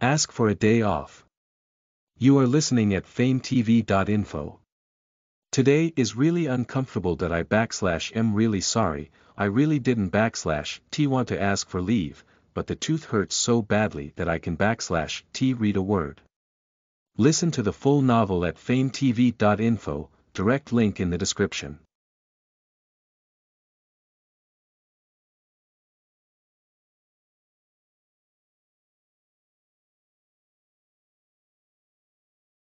Ask for a day off. You are listening at fametv.info. Today is really uncomfortable that I backslash am really sorry, I really didn't backslash t want to ask for leave, but the tooth hurts so badly that I can backslash t read a word. Listen to the full novel at fametv.info, direct link in the description.